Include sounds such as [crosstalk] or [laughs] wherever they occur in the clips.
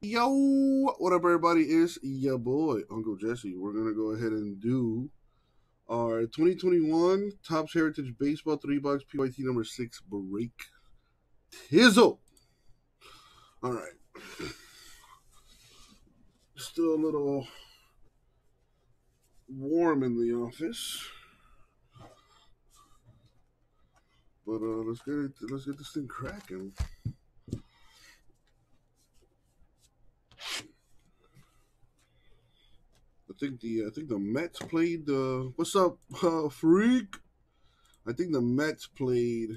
Yo, what up, everybody? It's your boy, Uncle Jesse. We're going to go ahead and do our 2021 Topps Heritage Baseball 3 box PYT number 6 break. Tizzle. All right. Still a little warm in the office. But uh, let's get it, let's get this thing cracking. Think the I think the Mets played. the what's up, [laughs] uh, freak? I think the Mets played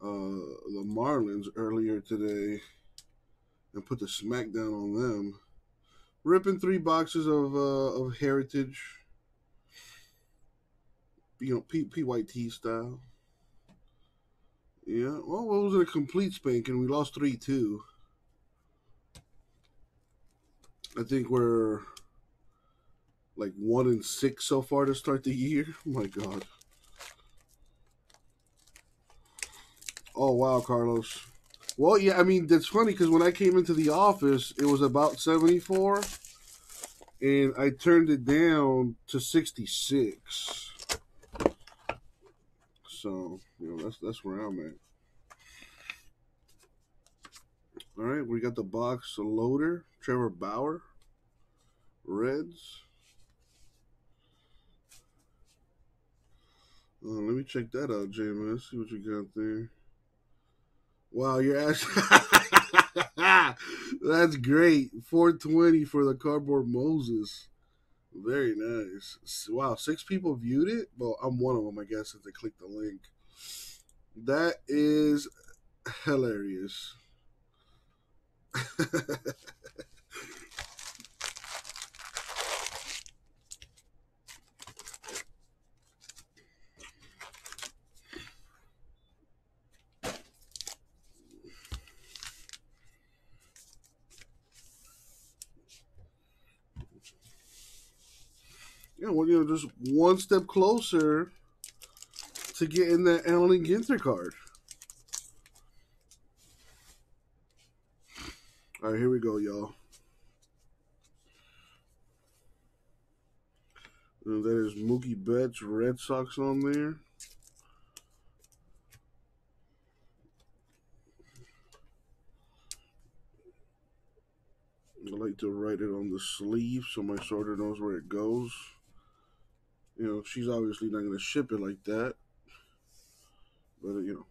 uh, the Marlins earlier today and put the smackdown on them. Ripping three boxes of uh, of Heritage, you know, P- PYT style. Yeah, well, it was a complete spanking. We lost 3 2. I think we're like 1 and 6 so far to start the year. [laughs] Oh my God. Oh, wow, Carlos. Well, yeah, I mean, that's funny because when I came into the office, it was about 74, and I turned it down to 66. So, you know, that's that's where I'm at. All right, we got the box loader, Trevor Bauer, Reds. Uh, let me check that out, JMS. See what you got there. Wow, you're actually [laughs] that's great. 420 for the cardboard Moses. Very nice. Wow, six people viewed it. Well, I'm one of them, I guess, if they click the link. That is hilarious. [laughs] yeah, well, you know, just one step closer to getting that Allen Ginter card. All right, here we go, y'all. And that is Mookie Betts, Red Sox on there. I like to write it on the sleeve so my sorter knows where it goes. You know, she's obviously not going to ship it like that, but you know,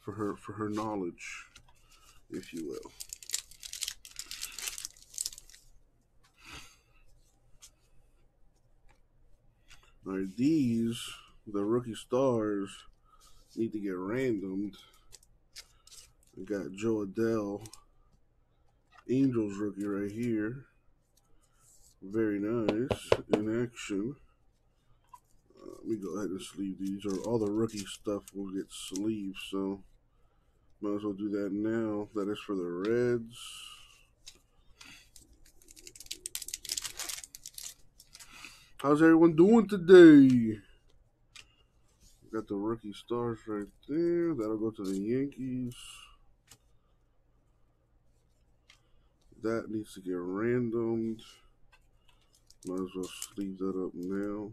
for her for her knowledge, if you will. All right, these the rookie stars need to get randomed. We got Jo Adell, Angels rookie right here. Very nice in action. Uh, let me go ahead and sleeve these, or all the rookie stuff will get sleeved. So might as well do that now. That is for the Reds. How's everyone doing today? Got the rookie stars right there. That'll go to the Yankees. That needs to get randomed. Might as well sleeve that up now.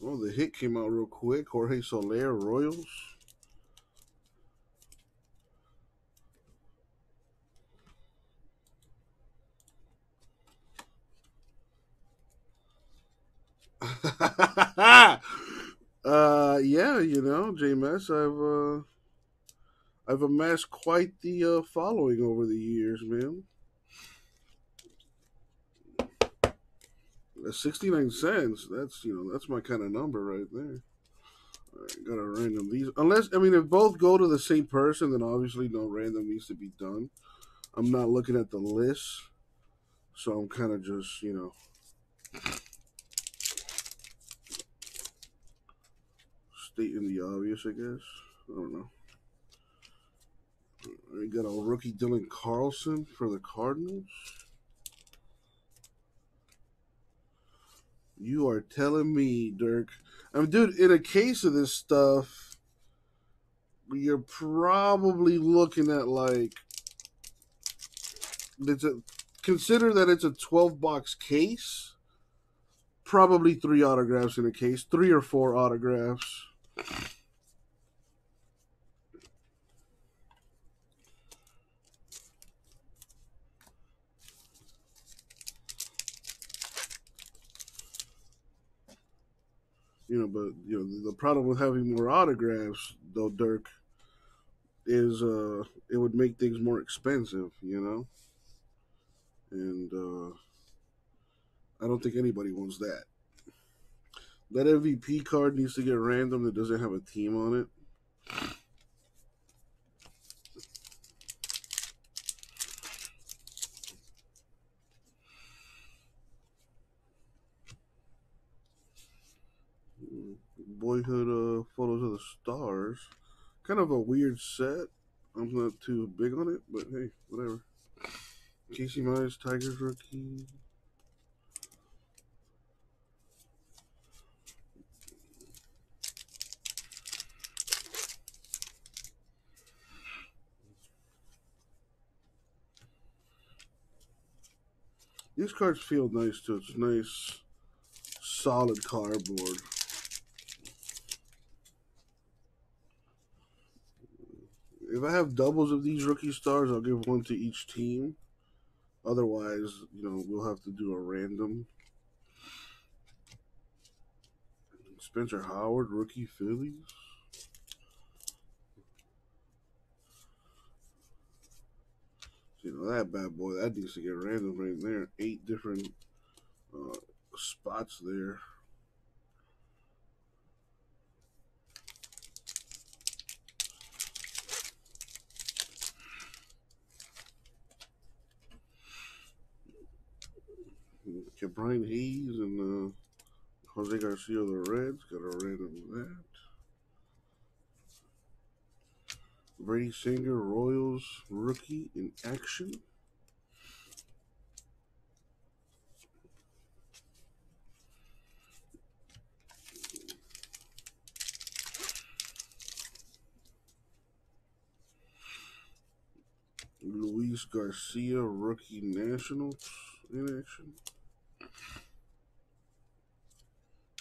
Oh, the hit came out real quick. Jorge Soler, Royals. [laughs] uh, yeah, you know, JMS, I've uh, I've amassed quite the uh, following over the years, man. 69 cents. That's, you know, that's my kind of number right there. Right, gotta random these. Unless, I mean, if both go to the same person, then obviously no random needs to be done. I'm not looking at the list. So I'm kind of just, you know, stating the obvious, I guess. I don't know. We got a rookie Dylan Carlson for the Cardinals. You are telling me, Dirk. I mean, dude, in a case of this stuff, you're probably looking at like it's a consider that it's a 12 box case probably three autographs in a case three or four autographs you know, but you know the problem with having more autographs, though, Dirk, is uh, it would make things more expensive, you know, and uh, I don't think anybody wants that. That MVP card needs to get random that doesn't have a team on it. Boyhood uh, photos of the stars. Kind of a weird set. I'm not too big on it, but hey, whatever. Casey Mize, Tigers rookie. These cards feel nice too. It's nice, solid cardboard. If I have doubles of these rookie stars, I'll give one to each team. Otherwise, you know, we'll have to do a random. Spencer Howard, rookie Phillies. You know, that bad boy, that needs to get random right there. Eight different uh, spots there. Brian Hayes and uh, Jose Garcia of the Reds. Got a random that. Brady Singer, Royals rookie in action. Luis Garcia, rookie Nationals in action.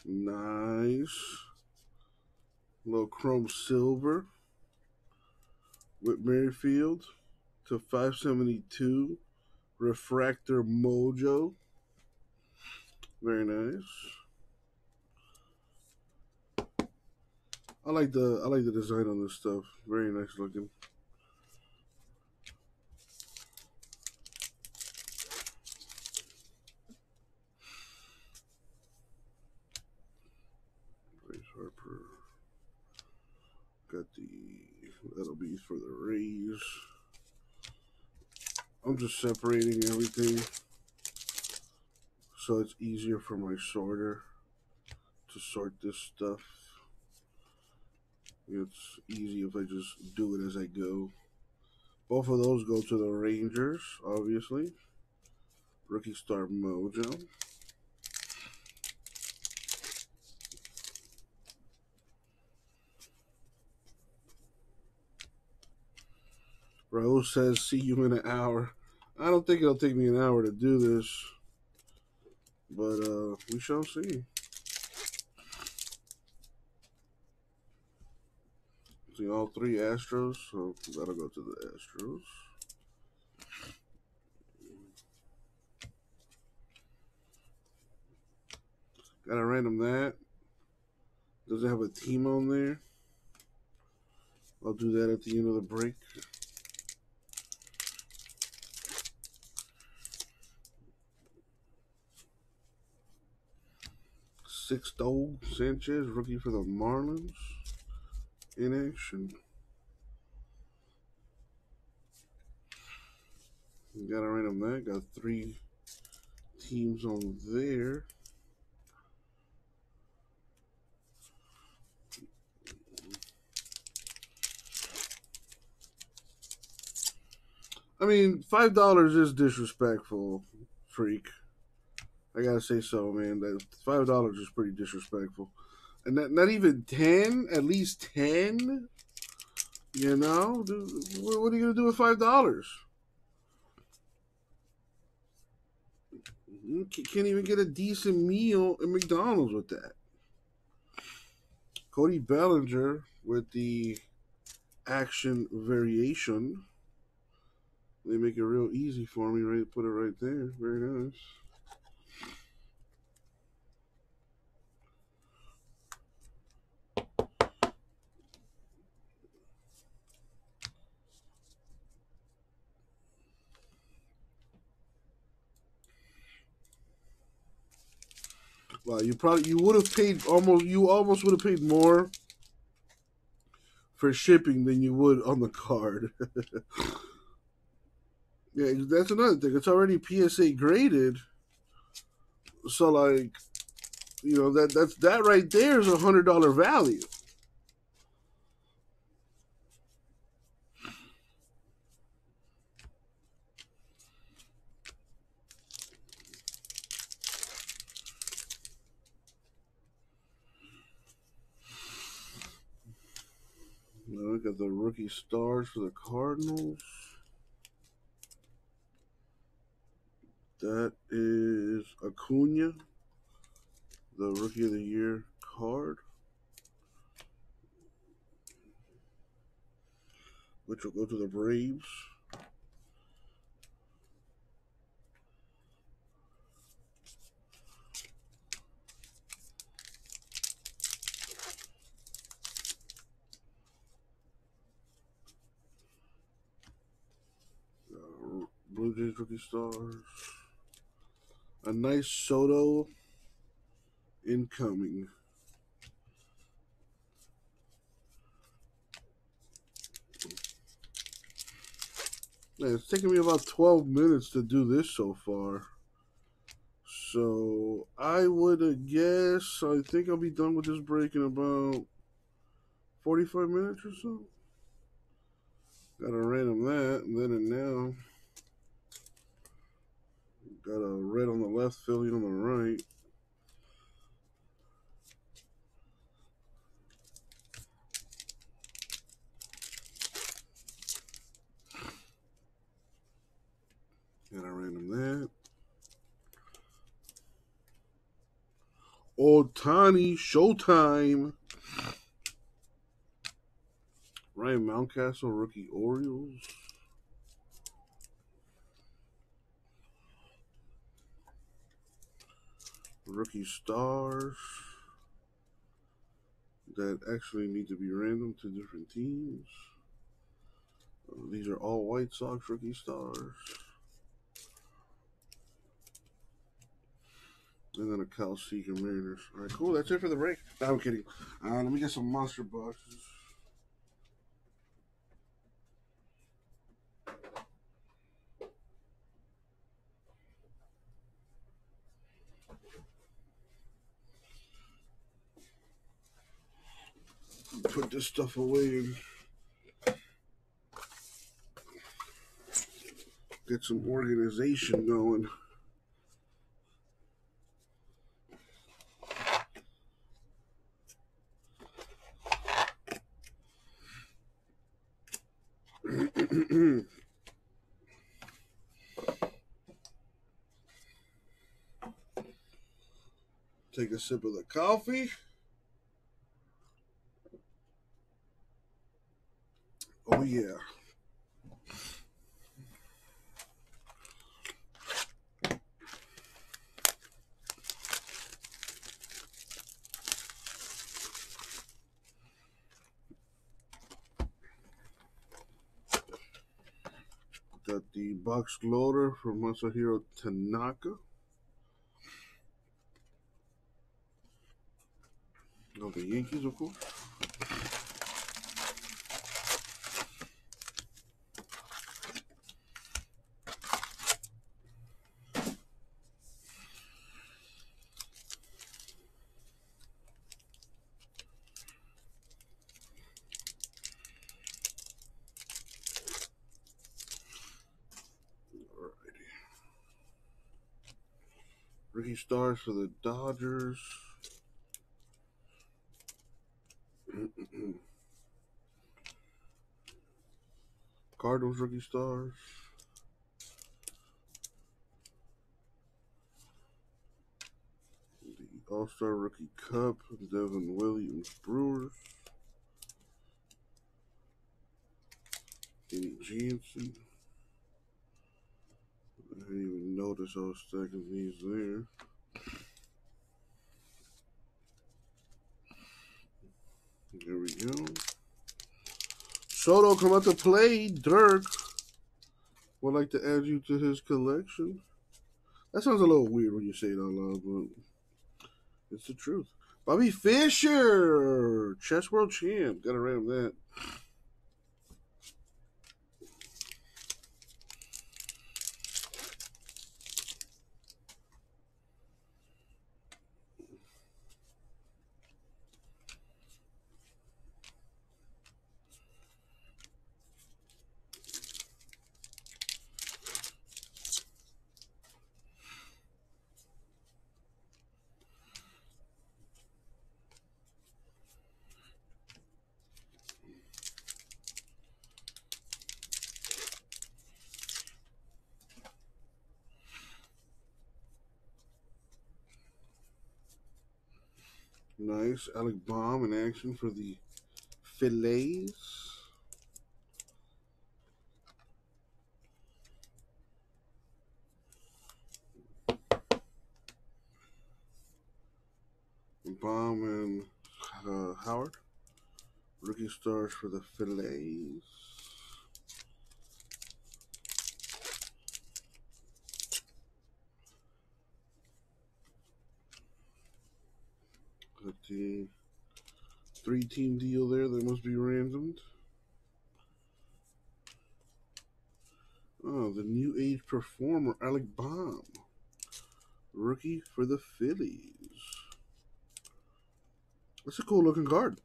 Nice. Little chrome silver with Merrifield to 572. Refractor Mojo. Very nice. I like the I like the design on this stuff. Very nice looking. Got the, that'll be for the Rays. I'm just separating everything so it's easier for my sorter to sort this stuff. It's easy if I just do it as I go. Both of those go to the Rangers, obviously. Rookie Star Mojo. Rose says, see you in an hour. I don't think it'll take me an hour to do this, but uh, we shall see. See all three Astros, so that'll go to the Astros. Got a random that. Does it have a team on there? I'll do that at the end of the break. Sixto Sanchez, rookie for the Marlins, in action. Got a random that. Got three teams on there. I mean, five dollars is disrespectful, freak. I gotta say so, man. That five dollars is pretty disrespectful, and not, not even ten. At least ten. You know, what are you gonna do with five dollars? Can't even get a decent meal at McDonald's with that. Cody Bellinger with the action variation. They make it real easy for me, right? Put it right there. Very nice. Well, you probably you would have paid almost you almost would have paid more for shipping than you would on the card. [laughs] yeah, that's another thing. It's already PSA graded, so like, you know that that's that right there is a hundred dollar value. look at the rookie stars for the Cardinals. That is Acuna, the Rookie of the Year card. Which will go to the Braves. Blue Jays rookie stars. A nice Soto incoming. Man, it's taken me about 12 minutes to do this so far. So I would guess I think I'll be done with this break in about 45 minutes or so. Got a random that, and then and now. Got a red on the left, Philly on the right. Got a random that. Ohtani Showtime. Ryan Mountcastle, rookie Orioles. Rookie stars that actually need to be random to different teams. Uh, these are all White Sox rookie stars. And then a Cal Seeker Mariners. All right, cool. That's it for the break. No, I'm kidding. Uh, let me get some monster boxes. put this stuff away and get some organization going. [clears throat] Take a sip of the coffee. Oh, yeah. The box loader from Masahiro Tanaka. Of the Yankees, of course. Rookie stars for the Dodgers. [clears throat] Cardinals rookie stars. The All Star Rookie Cup, Devin Williams Brewers. Kenley Jansen. I didn't even notice I was stacking these there. Go. Soto come out to play. Dirk would like to add you to his collection. That sounds a little weird when you say it out loud, but it's the truth. Bobby Fischer, chess world champ. Got to ram that. Nice. Alec Bohm in action for the Phillies. Bohm and uh, Howard. Rookie stars for the Phillies. Got the three team deal there that must be randomed. Oh, the new age performer, Alec Bohm. Rookie for the Phillies. That's a cool looking card.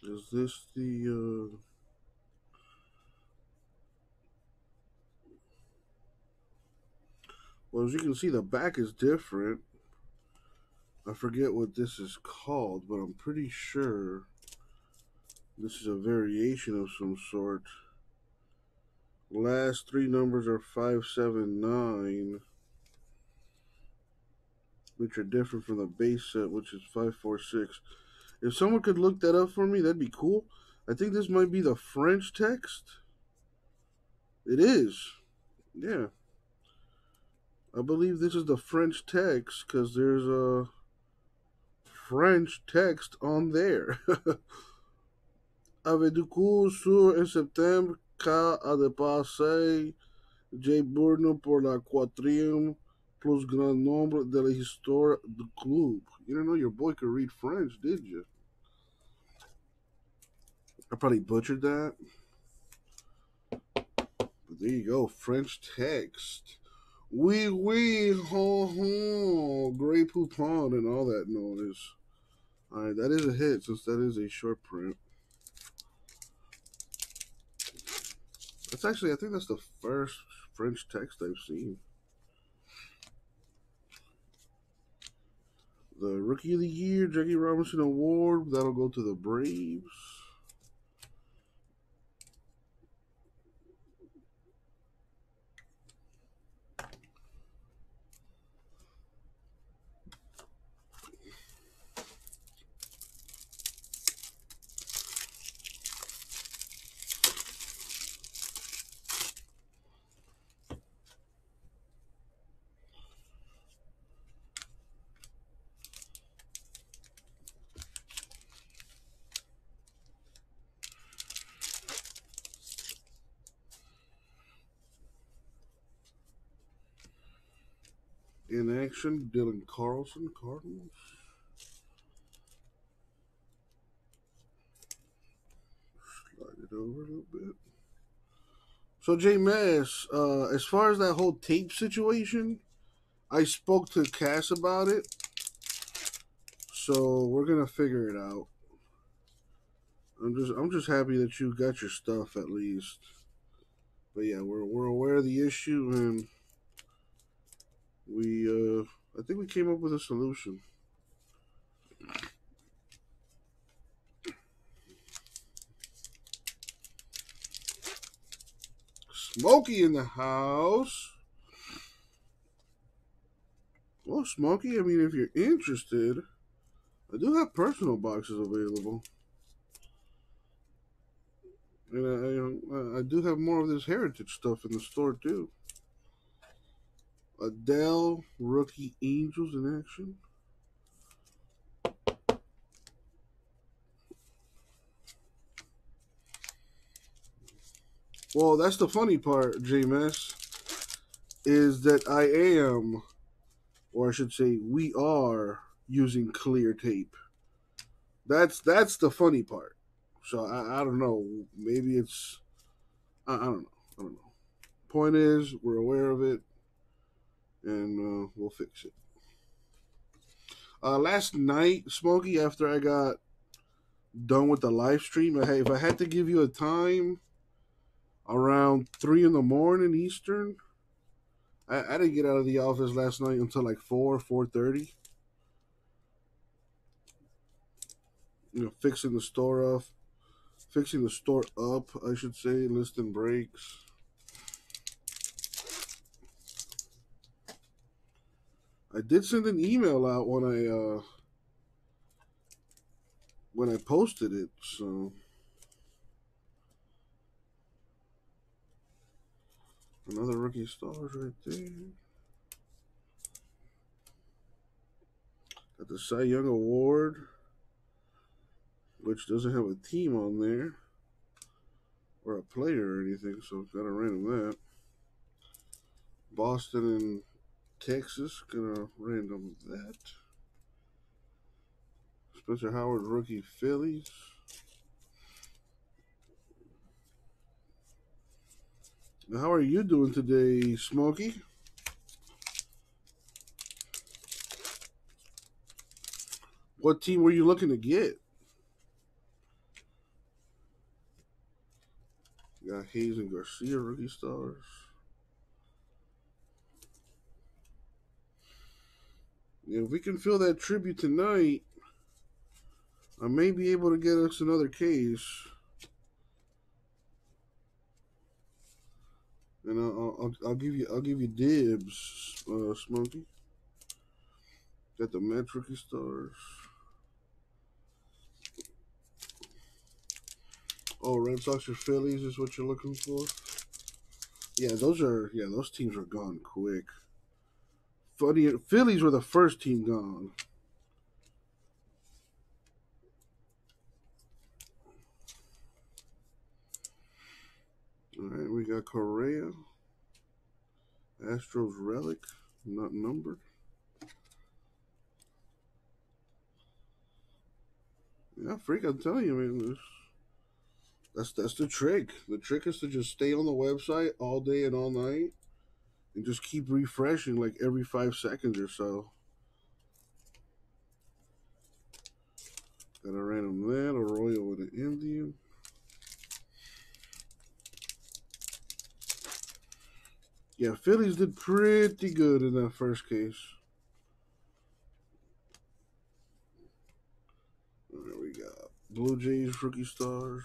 Is this the uh Well, as you can see, the back is different. I forget what this is called, but I'm pretty sure this is a variation of some sort. Last three numbers are 579, which are different from the base set, which is 546. If someone could look that up for me, that'd be cool. I think this might be the French text. It is. Yeah. I believe this is the French text because there's a French text on there. Avec du coup sur en septembre, K a dépassé J. Burno pour la quatrième plus grand nombre de l'histoire du club. You didn't know your boy could read French, did you? I probably butchered that. But there you go, French text. Wee wee ho ho, Grey Poupon and all that noise. All right, that is a hit since that is a short print. That's actually, I think that's the first French text I've seen. The Rookie of the Year, Jackie Robinson Award, that'll go to the Braves. In action, Dylan Carlson, Cardinals. Slide it over a little bit. So, J Mass, uh, as far as that whole tape situation, I spoke to Cass about it, so we're gonna figure it out. I'm just I'm just happy that you got your stuff at least. But yeah, we're we're aware of the issue and we uh I think we came up with a solution. Smokey in the house. Well, Smokey, I mean, if you're interested, I do have personal boxes available. And I, I, I do have more of this heritage stuff in the store, too. Adell, rookie Angels in action. Well, that's the funny part, JMS, is that I am, or I should say, we are using clear tape. That's that's the funny part. So I, I don't know. Maybe it's I, I don't know. I don't know. Point is, we're aware of it, and uh, we'll fix it. Uh, last night, Smokey, after I got done with the live stream, hey, if I had to give you a time around three in the morning Eastern. I, I didn't get out of the office last night until like four, four thirty. You know, fixing the store up, fixing the store up, I should say, listing breaks. I did send an email out when I uh when I posted it, so Another rookie stars right there. Got the Cy Young Award, which doesn't have a team on there or a player or anything, so gotta random that. Boston and Texas, gonna random that. Spencer Howard, rookie Phillies. How are you doing today, Smokey? What team were you looking to get? got Hayes and Garcia rookie stars. If we can fill that tribute tonight, I may be able to get us another case. and I'll, I'll, I'll give you I'll give you dibs, uh, Smokey. Got the Mets rookie stars. Oh, Red Sox or Phillies is what you're looking for. Yeah, those are yeah those teams are gone quick. Funny, Phillies were the first team gone. All right, we got Correa. Astros relic, not numbered. Yeah, freak, I'm telling you, man. That's that's the trick. The trick is to just stay on the website all day and all night, and just keep refreshing like every five seconds or so. Got a random that, a royal with an Indian. Yeah, Phillies did pretty good in that first case. There we got Blue Jays rookie stars.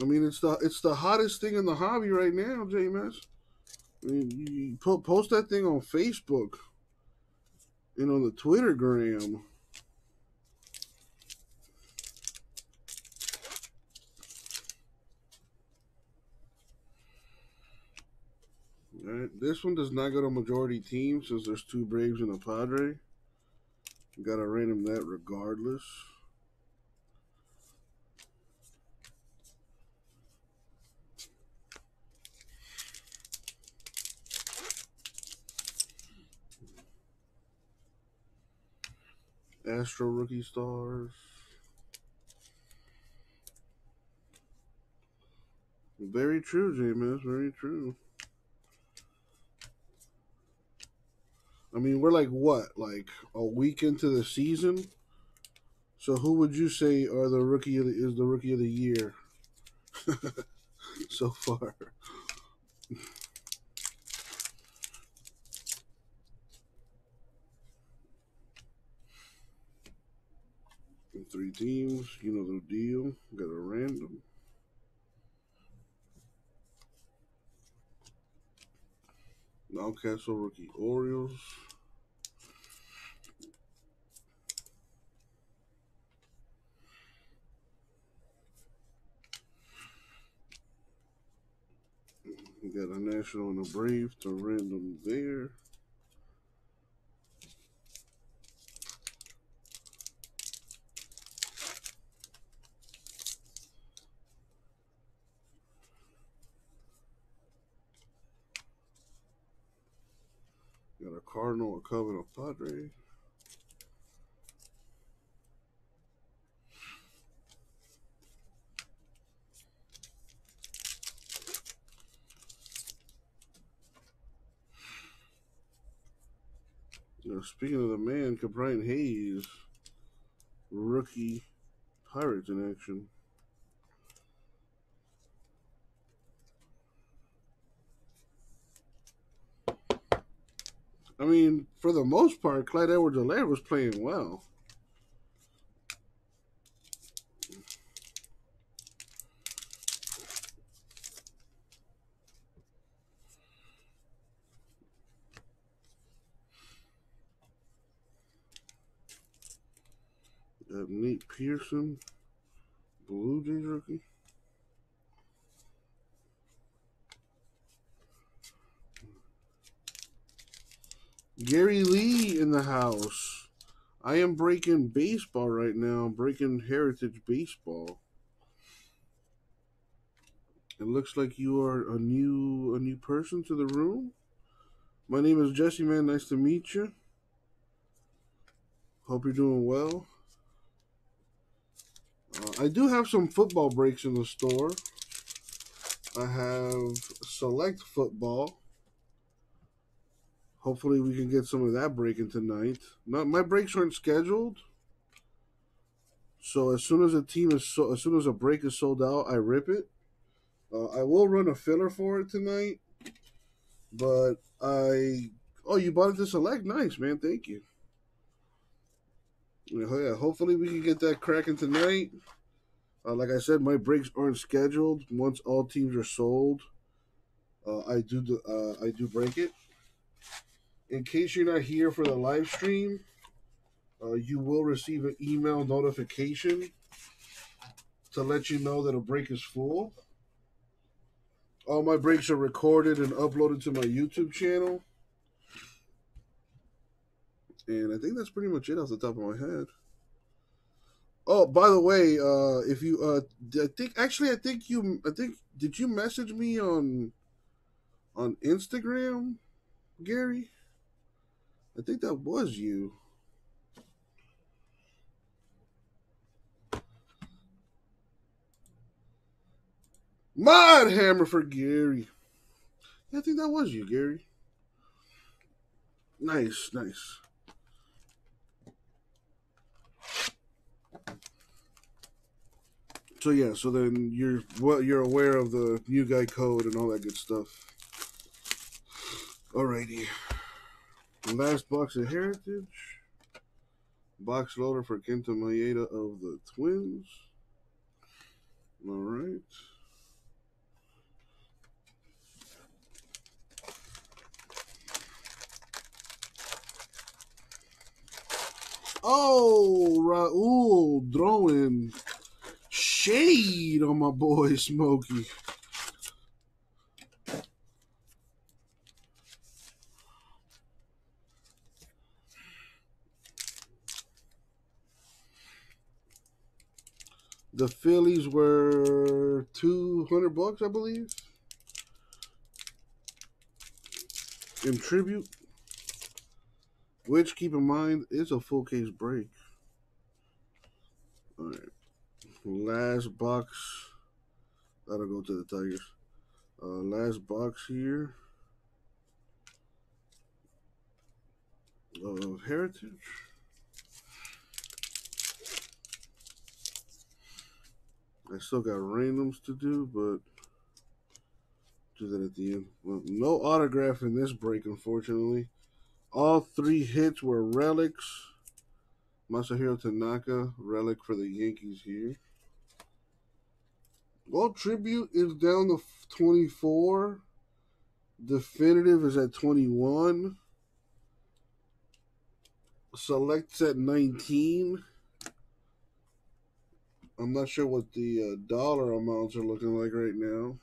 I mean, it's the it's the hottest thing in the hobby right now, JMS. I mean, you post that thing on Facebook and on the Twitter gram. Alright, this one does not go to majority team since there's two Braves and a Padre. Gotta random that regardless. Astro rookie stars. very true, James. Very true. I mean, we're like what, like a week into the season. So, who would you say are the rookie the, is the rookie of the year [laughs] so far? [laughs] Three teams, you know the deal. Got a random. Mountcastle rookie Orioles. Got a national and a brave to random there. Cardinal, a a Padre. Now, speaking of the man, Ke'Bryan Hayes, rookie Pirates in action. I mean, for the most part, Clyde Edwards-Helaire was playing well. Nate Pearson, Blue Jays rookie. Gary Lee in the house. I am breaking baseball right now. I'm breaking Heritage Baseball. It looks like you are a new a new person to the room. My name is Jesse Man. Nice to meet you. Hope you're doing well. Uh, I do have some football breaks in the store. I have select football. Hopefully, we can get some of that breaking tonight. Not my breaks aren't scheduled, so as soon as a team is so, as soon as a break is sold out, I rip it. Uh, I will run a filler for it tonight, but I oh you bought it to select, nice man, thank you. Yeah, hopefully we can get that cracking tonight. Uh, like I said, my breaks aren't scheduled. Once all teams are sold, uh, I do the, uh, I do break it. In case you're not here for the live stream, uh, you will receive an email notification to let you know that a break is full. All my breaks are recorded and uploaded to my YouTube channel. And I think that's pretty much it off the top of my head. Oh, by the way, uh, if you, uh, I think actually, I think you, I think, did you message me on, on Instagram, Gary? I think that was you. Mod Hammer for Gary. Yeah, I think that was you, Gary. Nice, nice. So yeah, so then you're well, you're aware of the new guy code and all that good stuff. Alrighty. Last box of Heritage. Box loader for Kenta Maeda of the Twins. All right. Oh, Raul throwing shade on my boy Smokey. The Phillies were 200 bucks, I believe. In tribute. Which, keep in mind, is a full case break. All right. Last box. That'll go to the Tigers. Uh, last box here of Heritage. I still got randoms to do, but do that at the end. Well, no autograph in this break, unfortunately. All three hits were relics. Masahiro Tanaka, relic for the Yankees here. Well, tribute is down to 24. Definitive is at 21. Select's at 19. I'm not sure what the uh, dollar amounts are looking like right now.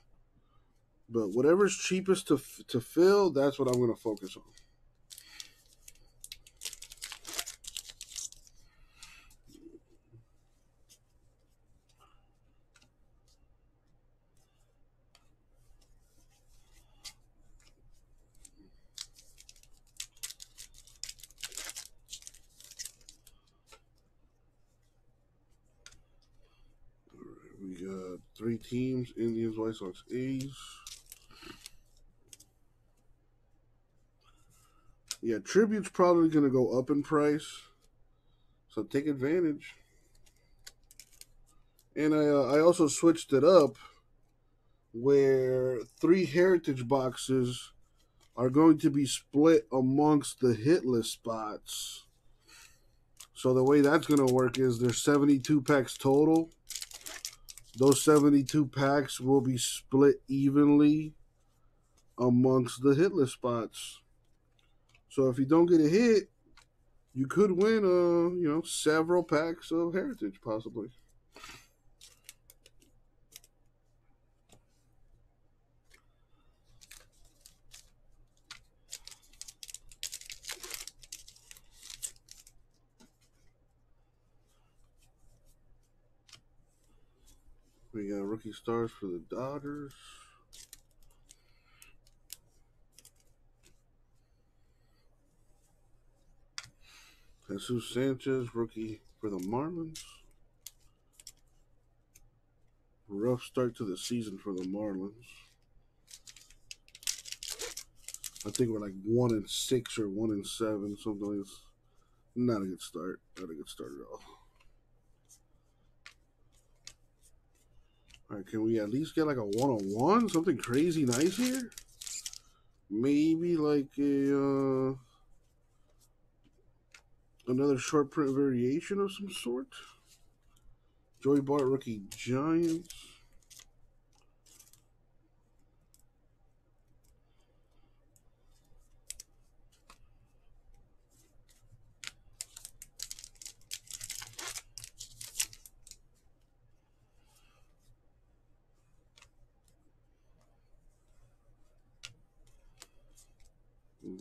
But whatever's cheapest to, to fill, that's what I'm going to focus on. We got three teams Indians, White Sox, A's. Yeah, Tribute's probably going to go up in price. So take advantage. And I, uh, I also switched it up where three heritage boxes are going to be split amongst the hit list spots. So the way that's going to work is there's 72 packs total. Those 72 packs will be split evenly amongst the hit list spots. So if you don't get a hit, you could win, uh, you know, several packs of Heritage possibly. We got rookie stars for the Dodgers. Jesus Sanchez, rookie for the Marlins. Rough start to the season for the Marlins. I think we're like one and six or one and seven, something like this. Not a good start. Not a good start at all. Right, can we at least get like a one on one? Something crazy nice here? Maybe like a uh another short print variation of some sort. Joey Bart rookie Giants.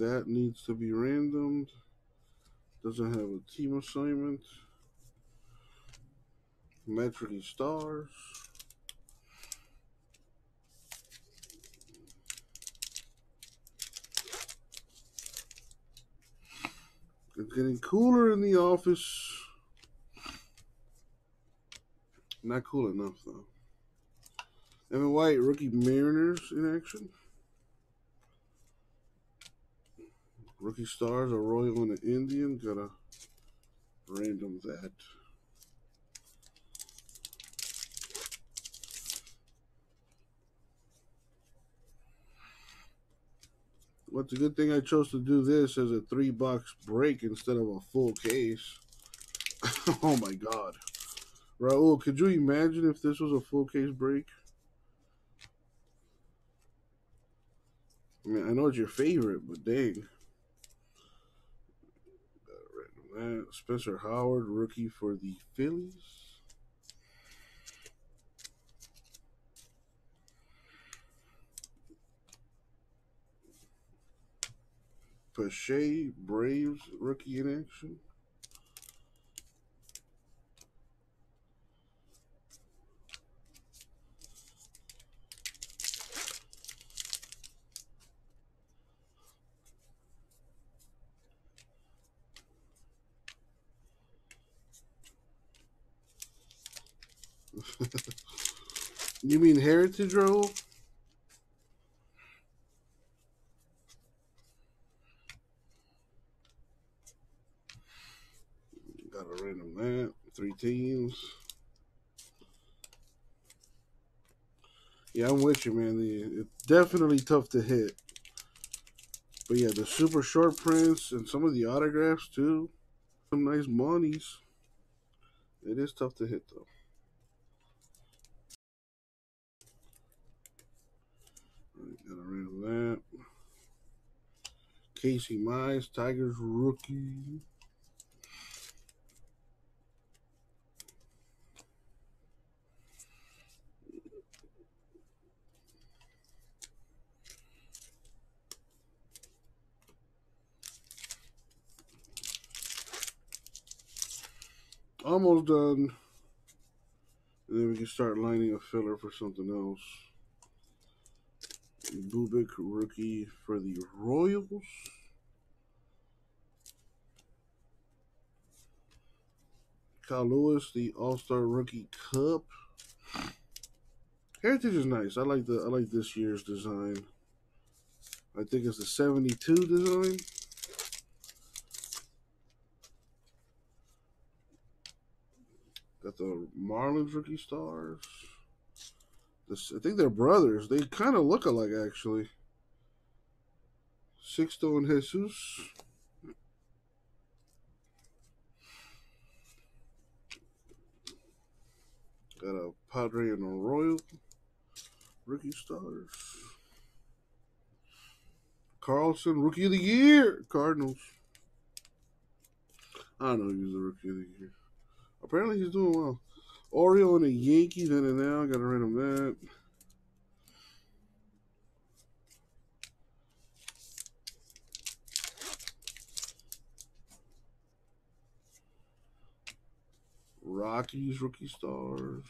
That needs to be randomed. Doesn't have a team assignment. Metric stars. It's getting cooler in the office. Not cool enough though. Evan White, rookie Mariners in action. Rookie stars a Royal and an Indian. Gotta random that. Well, a good thing I chose to do this as a three box break instead of a full case. [laughs] oh my god. Raul, could you imagine if this was a full case break? I mean, I know it's your favorite, but dang. That Spencer Howard, rookie for the Phillies. Pache, Braves, rookie in action. mean heritage roll? Got a random map, three teams. Yeah, I'm with you, man. It's definitely tough to hit. But yeah, the super short prints and some of the autographs too. Some nice monies. It is tough to hit though. Casey Mize, Tigers rookie. Almost done. And then we can start lining a filler for something else. Bubic rookie for the Royals. Kyle Lewis, the All Star Rookie Cup. Heritage is nice. I like the I like this year's design. I think it's the 72 design. Got the Marlins rookie stars. I think they're brothers. They kind of look alike, actually. Sixto and Jesus. Got a Padre and a Royal. Rookie stars. Carlson, Rookie of the Year. Cardinals. I don't know he's the Rookie of the Year. Apparently he's doing well. Oriole and a Yankee then and now. Got to random that. Rockies rookie stars.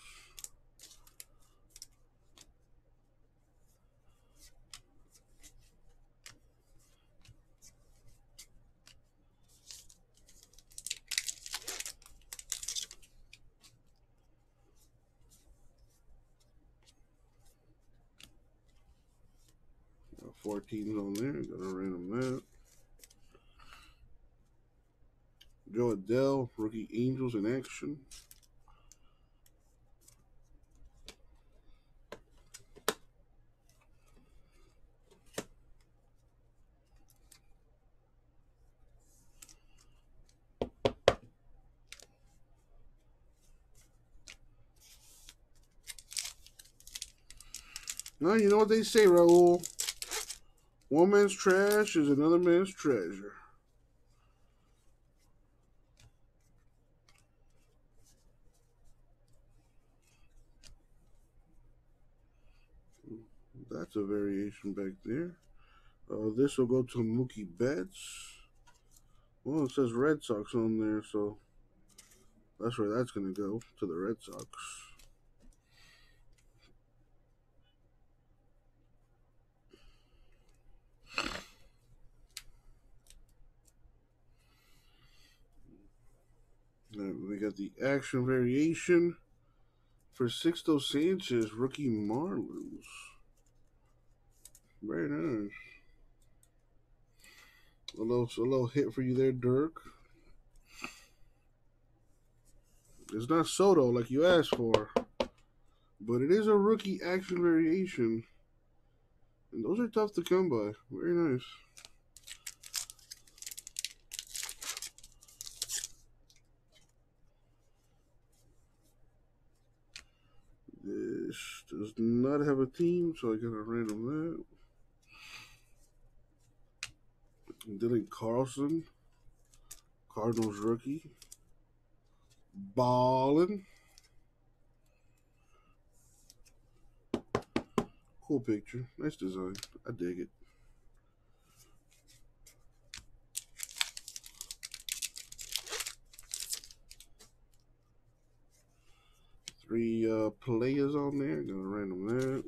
Four on there. Gotta random that. Jo Adell, rookie Angels in action. Now you know what they say, Raul. One man's trash is another man's treasure. That's a variation back there. Uh, this will go to Mookie Betts. Well, it says Red Sox on there, so that's where that's going to go, to the Red Sox. We got the action variation for Sixto Sanchez, rookie Marlins. Very nice. A little, a little hit for you there, Dirk. It's not Soto like you asked for, but it is a rookie action variation. And those are tough to come by. Very nice. This does not have a team, so I got a random that. Dylan Carlson, Cardinals rookie. Ballin. Cool picture. Nice design. I dig it. Three uh, players on there. Gonna random that.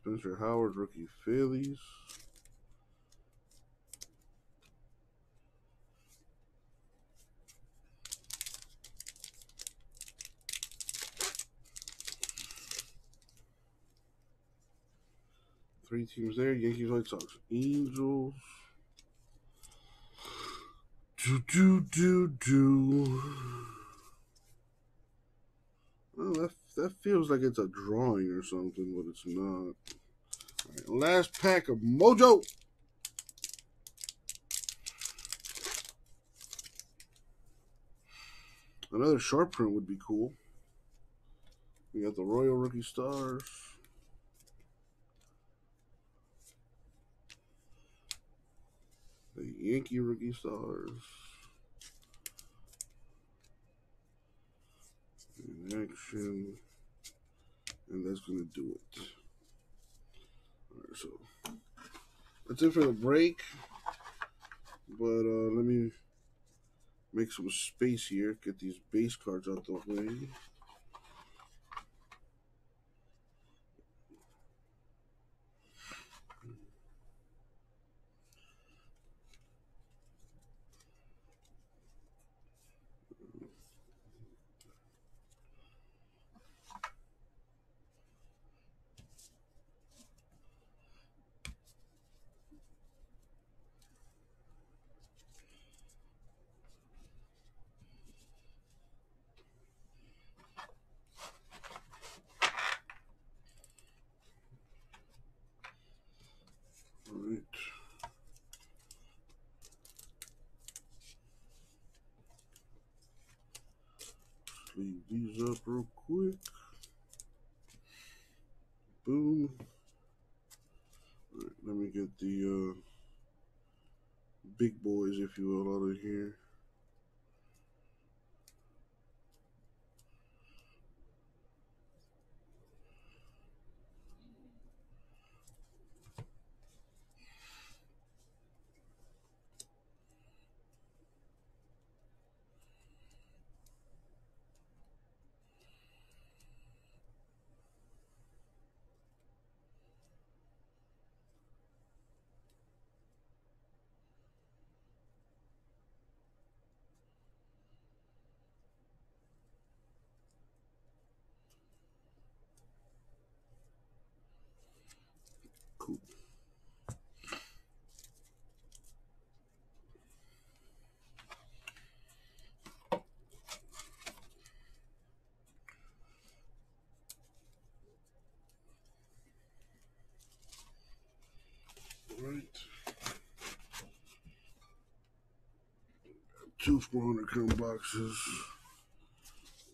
Spencer Howard, rookie Phillies. Three teams there. Yankees, White Sox, Angels. Do do do do. Well, that that feels like it's a drawing or something, but it's not. last pack of Mojo. Another short print would be cool. We got the Royal Rookie Stars. The Yankee Rookie Stars. In action. And that's going to do it. Alright, so that's it for the break. But uh, let me make some space here, get these base cards out the way. Two 400 count boxes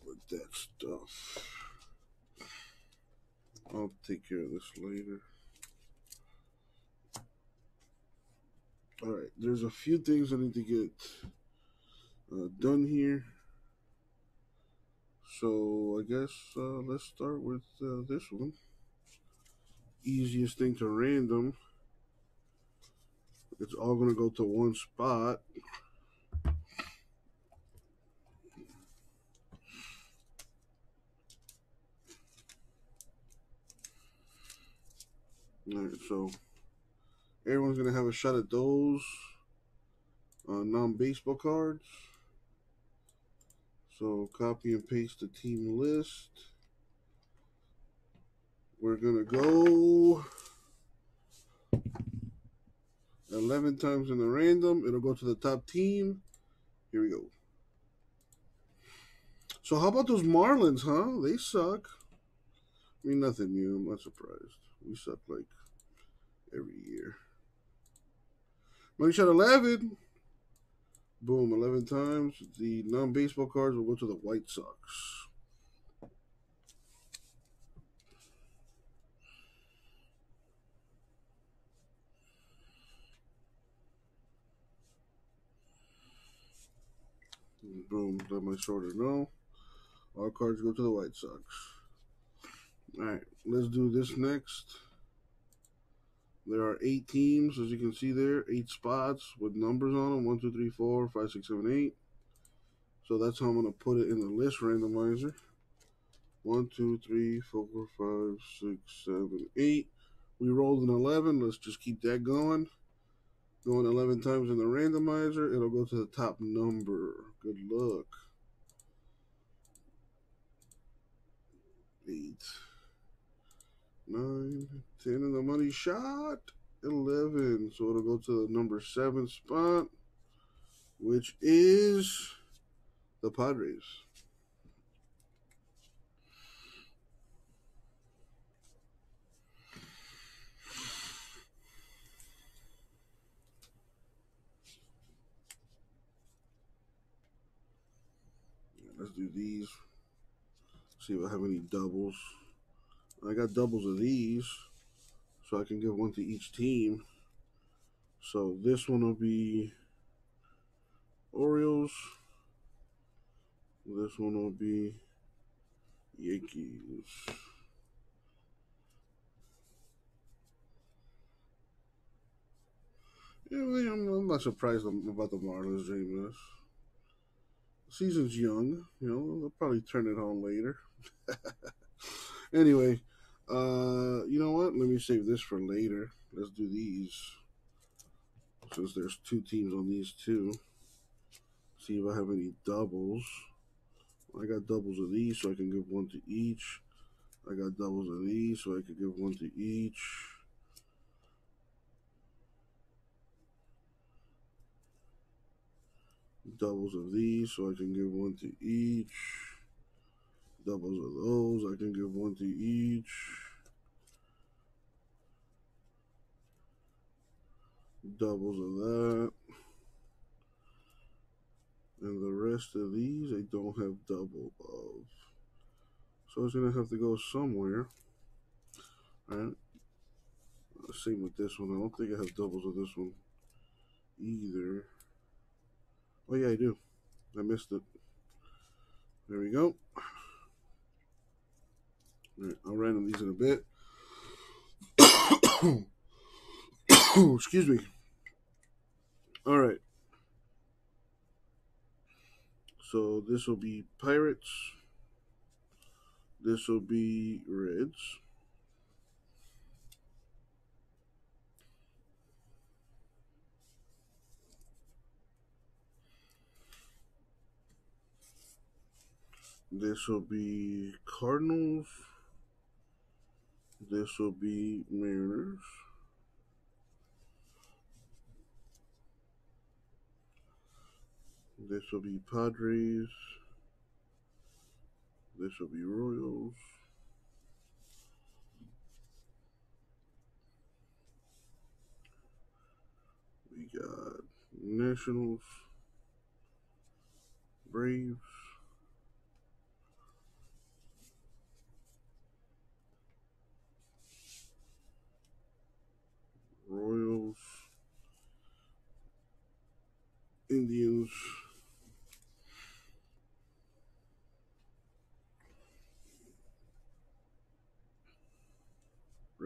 with that stuff. I'll take care of this later. All right, there's a few things I need to get uh, done here. So I guess uh, let's start with uh, this one. Easiest thing to random. It's all going to go to one spot. All right, so Everyone's to have a shot at those uh, non-baseball cards. So copy and paste the team list. We're to go 11 times in the random. It'll go to the top team. Here we go. So how about those Marlins, huh? They suck. I mean, nothing new. I'm not surprised. We suck like every year. Money shot 11. Boom, 11 times. The non-baseball cards will go to the White Sox. Boom, let my shorter know. All cards go to the White Sox. All right, let's do this next. There are eight teams, as you can see there, eight spots with numbers on them. One, two, three, four, five, six, seven, eight. So that's how I'm going to put it in the list randomizer. One, two, three, four, five, six, seven, eight. We rolled an 11. Let's just keep that going. Going 11 times in the randomizer. It'll go to the top number. Good luck. Eight, nine, 10 in the money shot. 11. So it'll go to the number 7 spot, which is the Padres. Let's do these. See if I have any doubles. I got doubles of these, so I can give one to each team. So this one will be Orioles. This one will be Yankees. Yeah, I'm, not surprised about the Marlins doing this. season's young, you know, they'll probably turn it on later. [laughs] anyway, uh, you know what? Let me save this for later. Let's do these. Since there's two teams on these two. See if I have any doubles. I got doubles of these, so I can give one to each. I got doubles of these, so I can give one to each. Doubles of these, so I can give one to each. Doubles of those, I can give one to each. Doubles of that. And the rest of these, I don't have double of. So it's going to have to go somewhere. Alright. Same with this one. I don't think I have doubles of this one either. Oh, yeah, I do. I missed it. There we go. I'll random these in a bit. [coughs] Excuse me. All right. So this will be Pirates. This will be Reds. This will be Cardinals. This will be Mariners. This will be Padres. This will be Royals. We got Nationals, Braves, Royals, Indians,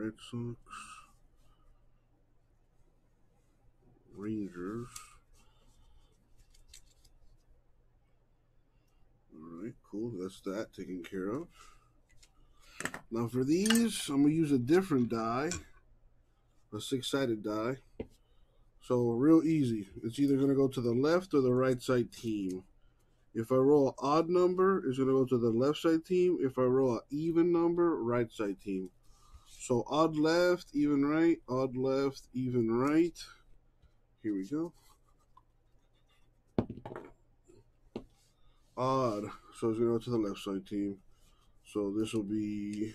Red Sox, Rangers. Alright, cool. That's that taken care of. Now for these, I'm going to use a different die a six-sided die. So real easy. It's either going to go to the left or the right side team. If I roll an odd number, it's going to go to the left side team. If I roll an even number, right side team. So odd left, even right, odd left, even right. Here we go. Odd. So it's going to go to the left side team. So this will be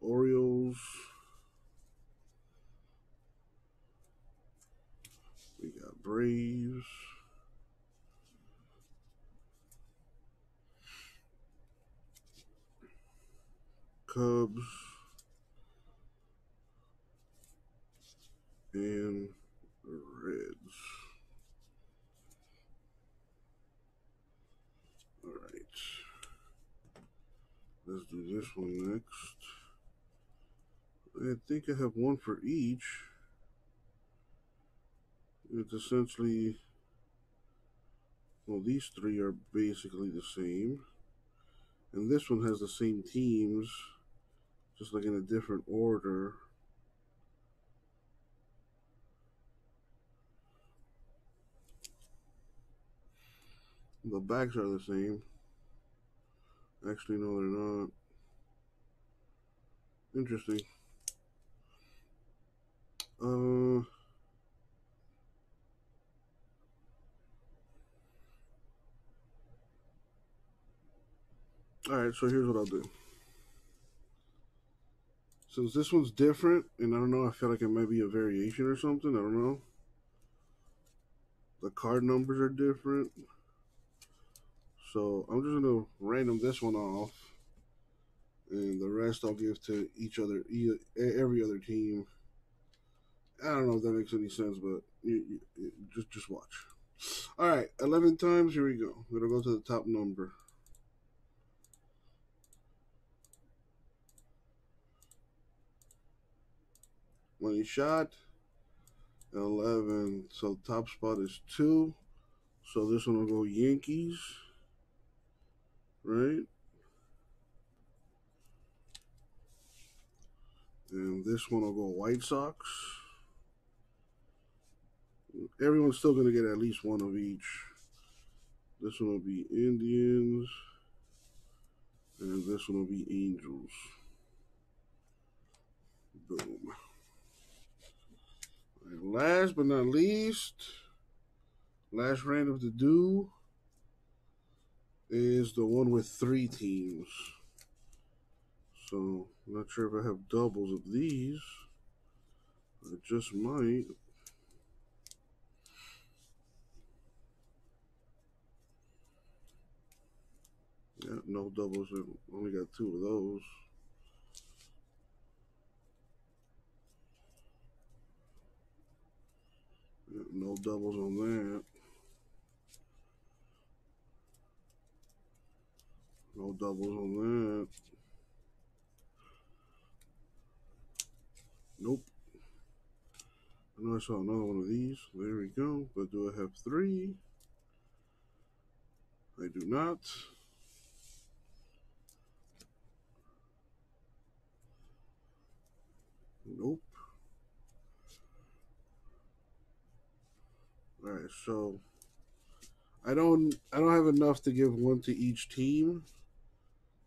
Orioles. We got Braves. Cubs. And Reds. All right. Let's do this one next. I think I have one for each. It's essentially, well, these three are basically the same. And this one has the same teams, just like in a different order. The backs are the same. Actually, no, they're not. Interesting. Uh, all right, so here's what I'll do. Since this one's different, and I don't know, I feel like it might be a variation or something. I don't know. The card numbers are different. So I'm just going to random this one off. And the rest I'll give to each other, every other team. I don't know if that makes any sense, but you, you, just just watch. All right, 11 times. Here we go. We're going to go to the top number. Money shot. 11. So top spot is 2. So this one will go Yankees. Right? And this one will go White Sox. Everyone's still going to get at least one of each. This one will be Indians. And this one will be Angels. Boom. And last but not least, last random to do is the one with three teams. So, I'm not sure if I have doubles of these. I just might. Yeah, no doubles. I only got two of those. No doubles on that. No doubles on that. Nope. I know I saw another one of these. There we go. But do I have three? I do not. Nope. All right, so I don't I don't have enough to give one to each team.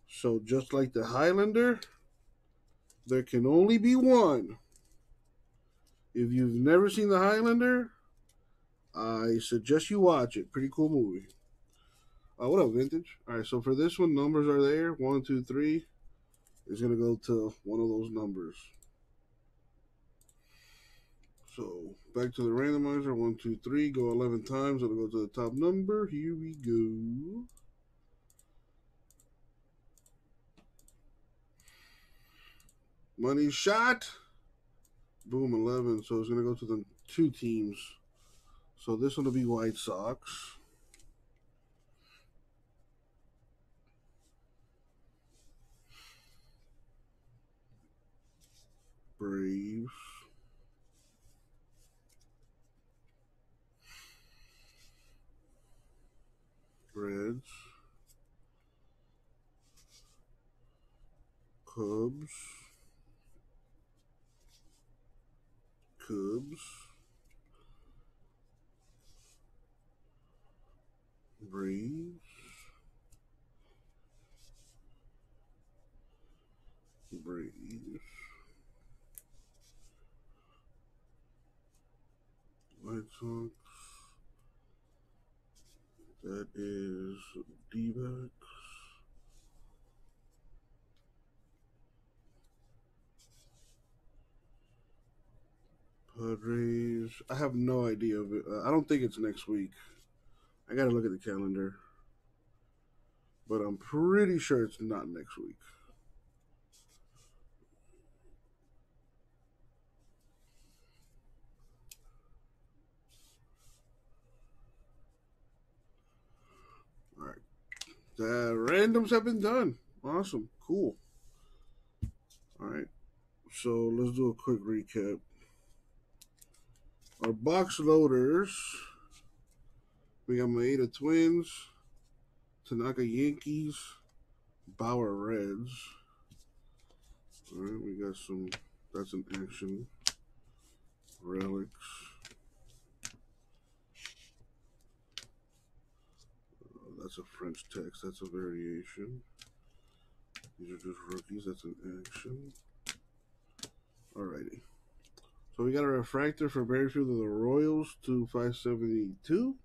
So just like the Highlander, there can only be one. If you've never seen the Highlander, I suggest you watch it. Pretty cool movie. Uh, what up, Vintage? All right, so for this one, numbers are there. One, two, three. It's going to go to one of those numbers. So back to the randomizer. One, two, three. Go 11 times. It'll go to the top number. Here we go. Money shot. Boom, 11. So it's going to go to the two teams. So this one will be White Sox. Braves. Reds, Cubs, Cubs, Braves, Braves, White Sox, that is D-backs. Padres. I have no idea of it. Uh, I don't think it's next week. I got to look at the calendar. But I'm pretty sure it's not next week. The randoms have been done. Awesome. Cool. All right. So let's do a quick recap. Our box loaders. We got Maeda Twins, Tanaka Yankees, Bauer Reds. All right, we got some. That's an action. Relics. Uh, that's a French text. That's a variation. These are just rookies. That's an action. Alrighty. So we got a refractor for Merrifield of the Royals to 572.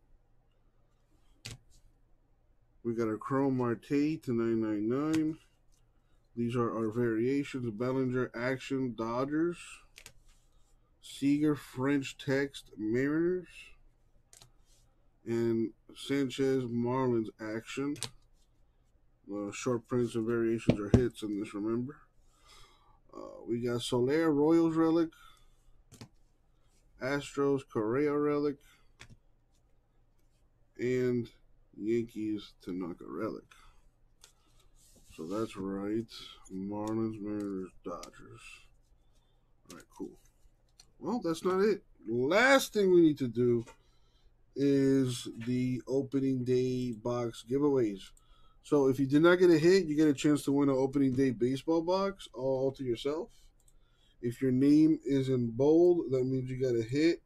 We got a Chrome Marte to 999. These are our variations. Bellinger Action Dodgers. Seager French Text Mariners. And Sanchez Marlins Action. The short prints and variations are hits in this, remember. Uh, we got Soler Royals Relic. Astros Correa Relic. And Yankees Tanaka Relic. So that's right. Marlins, Mariners, Dodgers. All right, cool. Well, that's not it. Last thing we need to do is the opening day box giveaways. So if you did not get a hit, you get a chance to win an opening day baseball box all to yourself. If your name is in bold, that means you got a hit.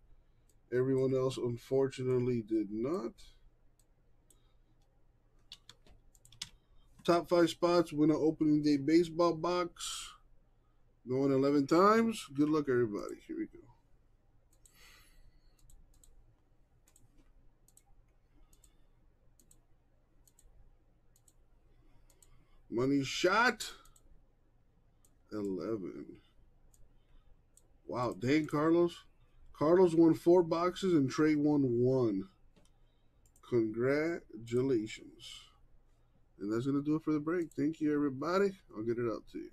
Everyone else, unfortunately, did not. Top five spots, win an opening day baseball box. Going 11 times. Good luck, everybody. Here we go. Money shot. 11. Wow, dang, Carlos. Carlos won four boxes and Trey won one. Congratulations. And that's going to do it for the break. Thank you, everybody. I'll get it out to you.